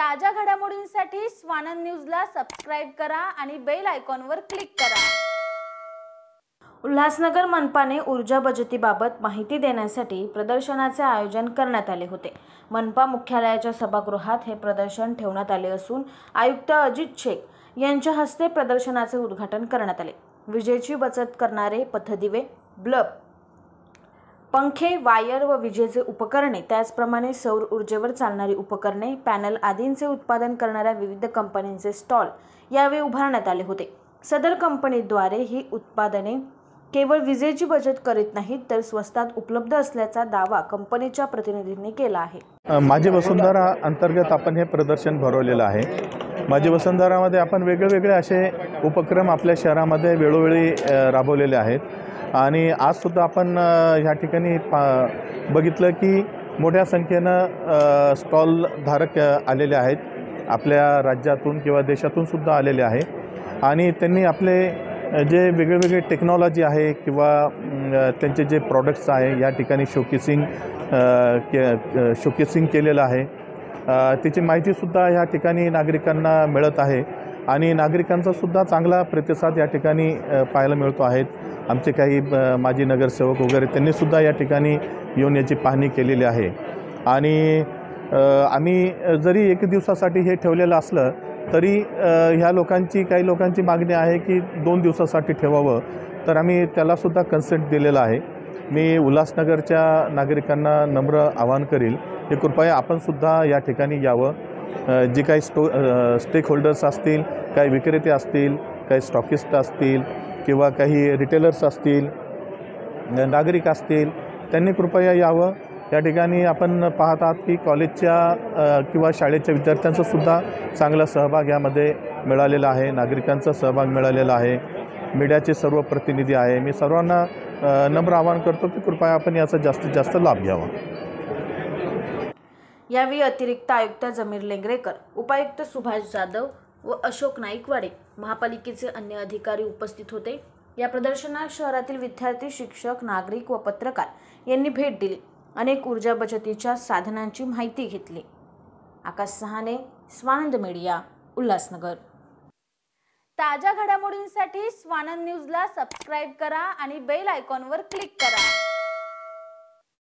ताज्या घडामोडींसाठी स्वानंद न्यूजला सबस्क्राईब करा आणि बेल आयकॉनवर क्लिक करा. उल्हासनगर मनपाने ऊर्जा बचतीबाबत माहिती देण्यासाठी प्रदर्शनाचे आयोजन करण्यात आले होते. मनपा मुख्यालयाच्या सभागृहात हे प्रदर्शन ठेवण्यात आले असून आयुक्त अजित शेख यांच्या हस्ते प्रदर्शनाचे उद्घाटन करण्यात आले. विजेची बचत करणारे पथदिवे ब्लब पंखे वायर व विजेचे उपकरणे त्याचप्रमाणे सौर ऊर्जेवर चालणारी उपकरणे पॅनल आदींचे उत्पादन करणाऱ्या विविध कंपन्यांचे स्टॉल यावेळी उभारण्यात आले होते. सदर कंपनीद्वारे ही उत्पादने केवळ विजेची बचत करीत नाहीत तर स्वस्तात उपलब्ध असल्याचा दावा कंपनीच्या प्रतिनिधींनी केला आहे. माझे वसुंधरा अंतर्गत आपण हे प्रदर्शन भरवलेलं आहे. माझे वसुंधरामध्ये आपण वेगळेवेगळे असे उपक्रम आपल्या शहरामध्ये वेळोवेळी राबवलेले आहेत. आणि आजसुद्धा आपण ह्या ठिकाणी पा बघितलं की मोठ्या संख्येनं स्टॉलधारक आलेले आहेत. आपल्या राज्यातून किंवा देशातूनसुद्धा आलेले आहे. आणि त्यांनी आपले जे वेगळेवेगळे टेक्नॉलॉजी आहे किंवा त्यांचे जे प्रॉडक्ट्स आहे या ठिकाणी शोकेसिंग के शोकेसिंग केलेलं आहे. त्याची माहितीसुद्धा ह्या ठिकाणी नागरिकांना मिळत आहे. आणि नागरिकांचासुद्धा चांगला प्रतिसाद या ठिकाणी पाहायला मिळतो आहेत आमचे काही माजी नगरसेवक वगैरे त्यांनीसुद्धा या ठिकाणी येऊन याची पाहणी केलेली आहे. आणि आम्ही जरी एक दिवसासाठी हे ठेवलेलं असलं तरी ह्या लोकांची काही लोकांची मागणी आहे की दोन दिवसासाठी ठेवावं. तर आम्ही त्यालासुद्धा कन्सेंट दिलेला आहे. मी उल्हासनगरच्या नागरिकांना नम्र आवाहन करील की कृपया आपणसुद्धा या ठिकाणी यावं. जे काही स्टो स्टेक होल्डर्स असतील काही विक्रेते असतील काही स्टॉकिस्ट असतील किंवा काही रिटेलर्स असतील नागरिक असतील त्यांनी कृपया यावं. या ठिकाणी आपण पाहत आहात की कॉलेजच्या किंवा शाळेच्या विद्यार्थ्यांचासुद्धा चांगला सहभाग यामध्ये मिळालेला आहे. नागरिकांचा सहभाग मिळालेला आहे. मीडियाचे सर्व प्रतिनिधी आहे. मी सर्वांना नम्र आवाहन करतो की कृपया आपण याचा जास्तीत जास्त लाभ घ्यावा. यावेळी अतिरिक्त आयुक्त जमीर लेंगरेकर उपायुक्त सुभाष जाधव व अशोक नाईकवाडे महापालिकेचे अन्य अधिकारी उपस्थित होते. या प्रदर्शनात शहरातील विद्यार्थी शिक्षक नागरिक व पत्रकार यांनी भेट दिली. अनेक ऊर्जा बचतीच्या साधनांची माहिती घेतली. आकाश सहाने स्वानंद मीडिया उल्हासनगर. ताज्या घडामोडींसाठी स्वानंद न्यूजला सबस्क्राईब करा आणि बेल आयकॉनवर क्लिक करा.